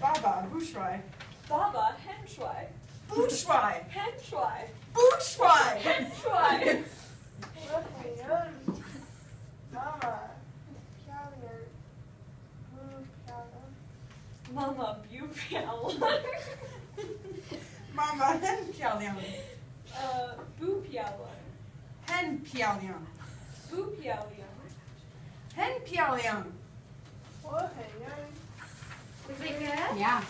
Baba, Bushrai. Baba, Henschwei. Bushrai. Henschwei. Bushrai. Henschwei. Mama, Callier, Blue Callier, Mama, Bupial. Mama, hen pialian. uh, Bupialan. Hen pialian. Bupialian. Hen pialian. what 你啊。